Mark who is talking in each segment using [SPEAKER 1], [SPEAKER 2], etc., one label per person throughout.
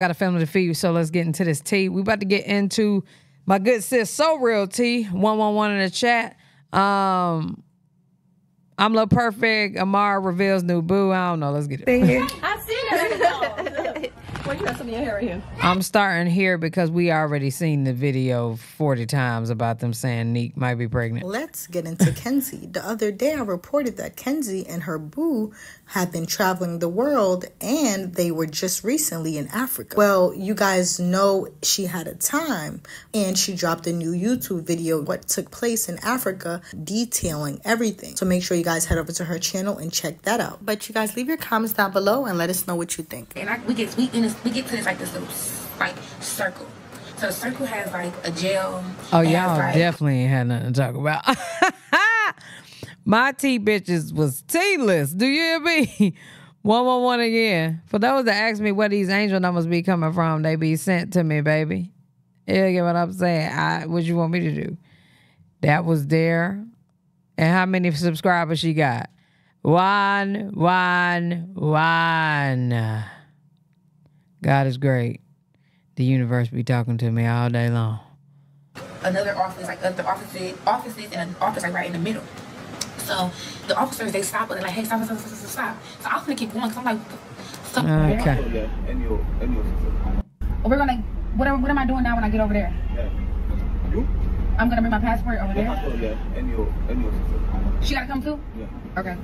[SPEAKER 1] got a family to feed, so let's get into this tea. We about to get into my good sis, So Real Tea, 111 in the chat. Um, I'm Lil Perfect. Amara reveals new boo. I don't know. Let's get it.
[SPEAKER 2] I see that. Why you got some of your hair right here?
[SPEAKER 1] I'm starting here because we already seen the video 40 times about them saying Nique might be pregnant.
[SPEAKER 3] Let's get into Kenzie. The other day, I reported that Kenzie and her boo had been traveling the world and they were just recently in Africa. Well, you guys know she had a time and she dropped a new YouTube video what took place in Africa detailing everything. So make sure you guys head over to her channel and check that out. But you guys leave your comments down below and let us know what you think.
[SPEAKER 4] And I, we get we in this, we get to this like this little like circle. So circle has like a jail.
[SPEAKER 1] Oh, y'all
[SPEAKER 4] like-
[SPEAKER 1] definitely ain't had nothing to talk about. My tea bitches was tealess. Do you hear me? One one one again. For those that ask me where these angel numbers be coming from, they be sent to me, baby. You get what I'm saying? I what you want me to do? That was there. And how many subscribers she got? One, one, one. God is great. The universe be talking to me all day long.
[SPEAKER 4] another office, like uh, other offices, offices, and an office like right in the middle. So the officers they stop and they're like, hey, stop, stop, stop, stop, stop. So I'm gonna keep going. So I'm like, so
[SPEAKER 1] Okay.
[SPEAKER 4] we're gonna. What am, what am I doing now when I get over there? I'm gonna bring my passport over there. She gotta come too. Okay.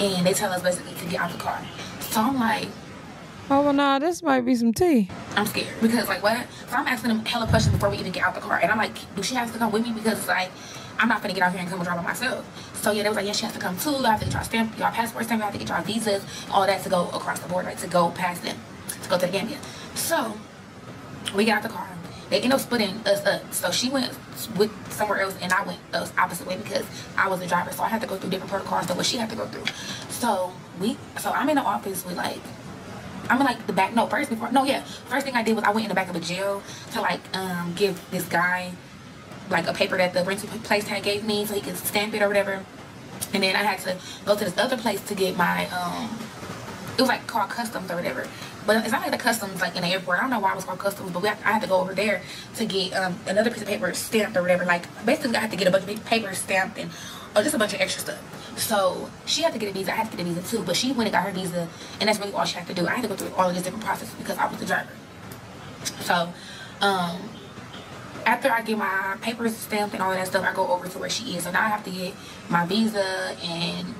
[SPEAKER 4] And they tell us basically to get out the car. So I'm like,
[SPEAKER 1] Oh well, nah, this might be some tea.
[SPEAKER 4] I'm scared because like what? So I'm asking them hella questions before we even get out the car, and I'm like, do she have to come with me because like I'm not gonna get out here and come and drive by myself. So yeah, they was like, yeah, she has to come too. I have to get y'all stamp, y'all passport stamp, I have to get y'all visas, all that to go across the border, like, to go past them, to go to the Gambia. So we got out the car. They ended up splitting us up. So she went with somewhere else, and I went the opposite way because I was the driver. So I had to go through different protocols than what she had to go through. So we, so I'm in the office with like I'm in like the back. No, first before. No, yeah. First thing I did was I went in the back of a jail to like um give this guy like a paper that the rental place had gave me so he could stamp it or whatever. And then I had to go to this other place to get my um. It was like called customs or whatever. But it's not like the customs like in the airport. I don't know why it was called customs, but we had, I had to go over there to get um, another piece of paper stamped or whatever. Like basically, I had to get a bunch of papers stamped and or just a bunch of extra stuff. So she had to get a visa. I had to get a visa too. But she went and got her visa, and that's really all she had to do. I had to go through all of these different processes because I was the driver. So, um, after I get my papers stamped and all of that stuff, I go over to where she is. So now I have to get my visa and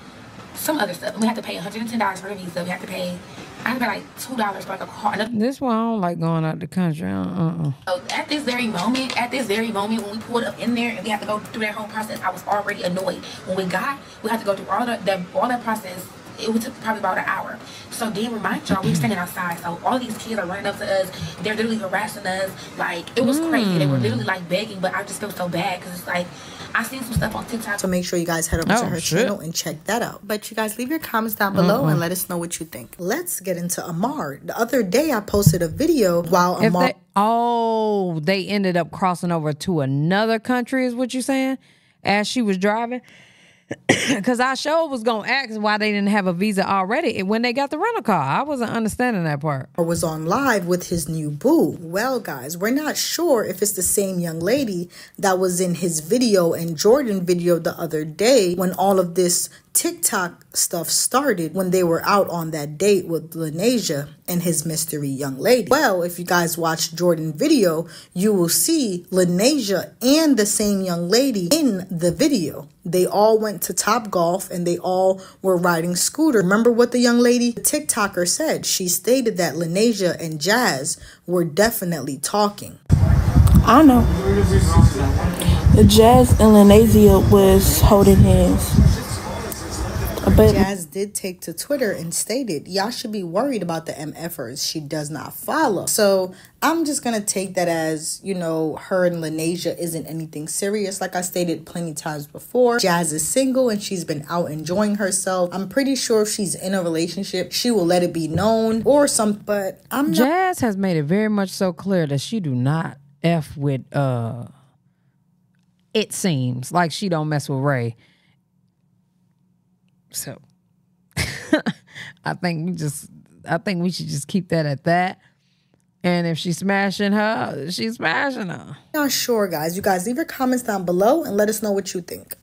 [SPEAKER 4] some other stuff. We have to pay $110 for the visa. We have to pay, I to pay like $2 for like a car.
[SPEAKER 1] This one I don't like going out the country. Uh uh.
[SPEAKER 4] So at this very moment, at this very moment, when we pulled up in there and we had to go through that whole process, I was already annoyed. When we got, we had to go through all that, that all that process. It would took probably about an hour. So then remind y'all, we were standing outside. So all these kids are running up to us. They're literally harassing us. Like it was crazy. They were literally like begging, but I just felt so bad because it's like I seen some stuff on TikTok.
[SPEAKER 3] So make sure you guys head over to
[SPEAKER 1] Oh,
[SPEAKER 3] her
[SPEAKER 1] shit.
[SPEAKER 3] channel and check that out. But you guys leave your comments down below and let us know what you think. Let's get into Amar. The other day I posted a video while
[SPEAKER 1] If
[SPEAKER 3] Amar
[SPEAKER 1] they, oh, they ended up crossing over to another country, is what you're saying? As she was driving, because our show was gonna ask why they didn't have a visa already when they got the rental car. I wasn't understanding that part.
[SPEAKER 3] Or was on live with his new boo. Well, guys, we're not sure if it's the same young lady that was in his video and Jordan video the other day when all of this TikTok stuff started when they were out on that date with Lanasia and his mystery young lady. Well, if you guys watch Jordan video, you will see Lanasia and the same young lady in the video. They all went to Top Golf and they all were riding scooter. Remember what the young lady, the TikToker said? She stated that Lanasia and Jazz were definitely talking.
[SPEAKER 5] I know. The Jazz and Lanasia was holding hands. But
[SPEAKER 3] Jazz did take to Twitter and stated, Y'all should be worried about the MFers she does not follow. So I'm just gonna take that as, you know, her and Lanasia isn't anything serious. Like I stated plenty times before. Jazz is single and she's been out enjoying herself. I'm pretty sure if she's in a relationship, she will let it be known or some but I'm not
[SPEAKER 1] Jazz has made it very much so clear that she do not f with. uh It seems like she don't mess with Ray. So I think we just I think we should just keep that at that. And if she's smashing her, she's smashing her.
[SPEAKER 3] Not sure, guys. You guys leave your comments down below and let us know what you think.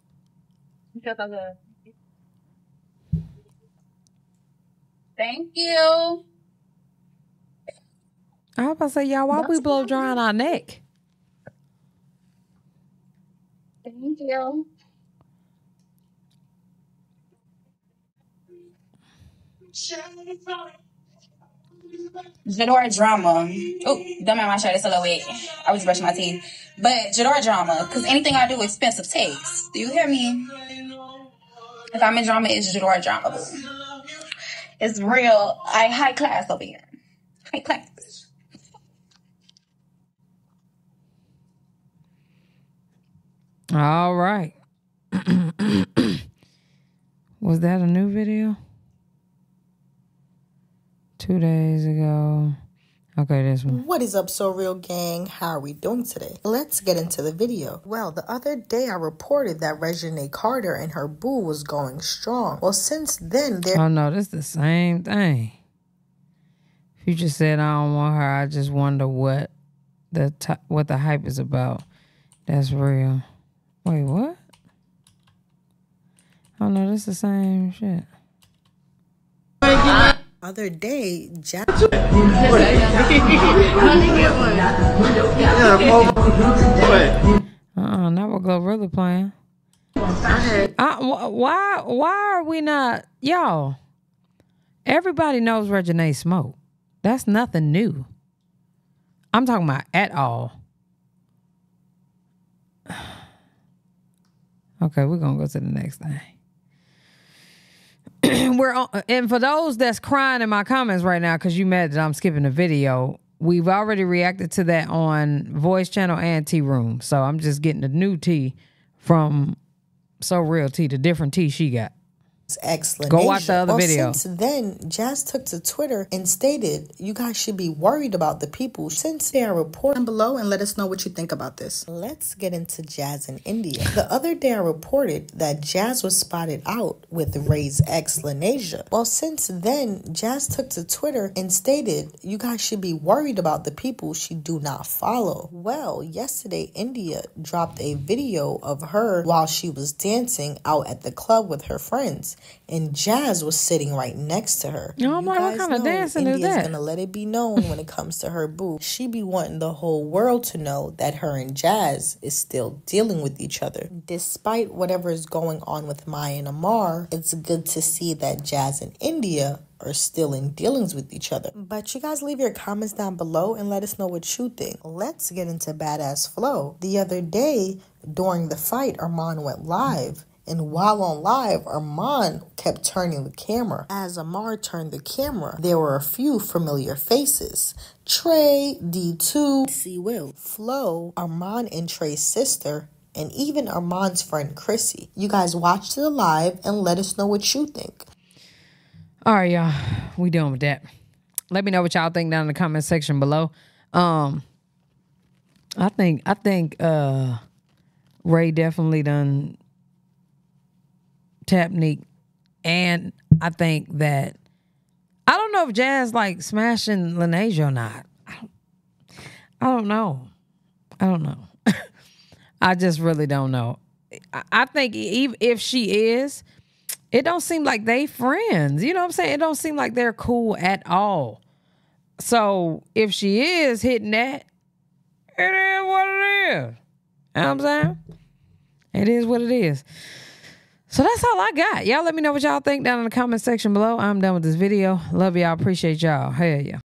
[SPEAKER 4] Thank you.
[SPEAKER 1] I was about to say, y'all, why we blow drying our neck?
[SPEAKER 4] Thank you. Jadora drama. Oh, don't mind my shirt. It's a little wet. I was brushing my teeth. But Jadora drama, because anything I do, expensive takes. Do you hear me? If I'm in drama, it's Jadora drama. It's real. I high class over here. High class.
[SPEAKER 1] All right. Was that a new video? Two days ago. Okay, this one.
[SPEAKER 3] What is up, So Real Gang? How are we doing today? Let's get into the video. Well, the other day I reported that Reginae Carter and her boo was going strong. Well, since then, there
[SPEAKER 1] Oh no, this the same thing. If you just said I don't want her, I just wonder what the what the hype is about. That's real. Wait, what? Oh no, this the same shit.
[SPEAKER 3] Other day, Jack
[SPEAKER 1] Uh-uh, not what Glorilla playing. Uh, wh- why why are we not y'all? Everybody knows Reginae Smoke. That's nothing new. I'm talking about at all. Okay, we're gonna go to the next thing. We're on, and for those that's crying in my comments right now because you mad that I'm skipping the video, we've already reacted to that on Voice Channel and Tea Room. So I'm just getting the new tea from So Real Tea, the different tea she got.
[SPEAKER 3] Explanation.
[SPEAKER 1] Go watch the other
[SPEAKER 3] well,
[SPEAKER 1] video.
[SPEAKER 3] Since then, Jazz took to Twitter and stated, "You guys should be worried about the people." Since they are reporting below and let us know what you think about this. Let's get into Jazz in India. The other day, I reported that Jazz was spotted out with Ray's ex Lanasia. Well, since then, Jazz took to Twitter and stated, "You guys should be worried about the people she do not follow." Well, yesterday, India dropped a video of her while she was dancing out at the club with her friends and Jazz was sitting right next to her.
[SPEAKER 1] No, I'm like, what kind of dancing is
[SPEAKER 3] India's
[SPEAKER 1] that?
[SPEAKER 3] gonna let it be known when it comes to her boo. She be wanting the whole world to know that her and Jazz is still dealing with each other. Despite whatever is going on with Maya and Amar, it's good to see that Jazz and India are still in dealings with each other. But you guys leave your comments down below and let us know what you think. Let's get into Badass Flow. The other day, during the fight, Armon went live. And while on live, Armon kept turning the camera. As Amar turned the camera, there were a few familiar faces. Trey, D2, C Will, Flo, Armon and Trey's sister, and even Armon's friend Chrissy. You guys watch the live and let us know what you think.
[SPEAKER 1] All right, y'all. We done with that. Let me know what y'all think down in the comment section below. Um I think I think uh Ray definitely done Nique. And I think that I don't know if Jazz like smashing Lanasia or not. I don't I don't know. I don't know. I just really don't know. I, I think even if she is, it don't seem like they friends. You know what I'm saying? It don't seem like they're cool at all. So if she is hitting that, it is what it is. You know what I'm saying? It is what it is. So that's all I got. Y'all let me know what y'all think down in the comment section below. I'm done with this video. Love y'all. Appreciate y'all. Hell yeah.